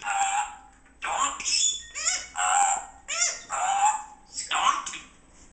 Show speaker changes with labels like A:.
A: Uh,